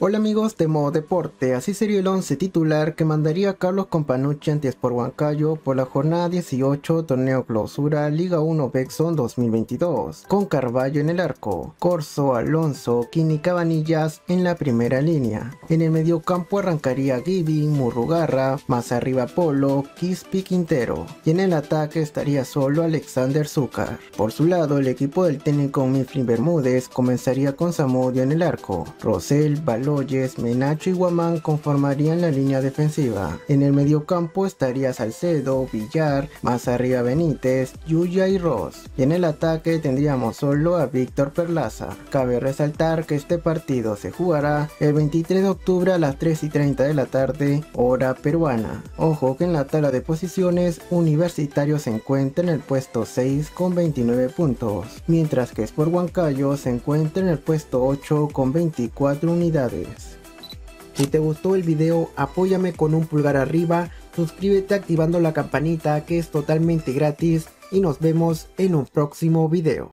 Hola amigos de Modo Deporte, así sería el 11 titular que mandaría Carlos Companucci ante Sport Huancayo por la jornada 18 Torneo Clausura Liga 1 Bexon 2022, con Carballo en el arco, Corso, Alonso, Kini Cabanillas en la primera línea. En el mediocampo arrancaría Giving, Murrugarra, más arriba Polo, Quispi Quintero, y en el ataque estaría solo Alexander Zúcar. Por su lado, el equipo del técnico Mifflin Bermúdez comenzaría con Samudio en el arco, Rosell, Balón, Menacho y Guamán conformarían la línea defensiva. En el mediocampo estaría Salcedo, Villar, más Benítez, Yuya y Ross. Y en el ataque tendríamos solo a Víctor Perlaza. Cabe resaltar que este partido se jugará el 23 de octubre a las 3 y 30 de la tarde, hora peruana. Ojo que en la tabla de posiciones, Universitario se encuentra en el puesto 6 con 29 puntos, mientras que Sport Huancayo se encuentra en el puesto 8 con 24 unidades. Si te gustó el video, apóyame con un pulgar arriba, suscríbete activando la campanita que es totalmente gratis y nos vemos en un próximo video.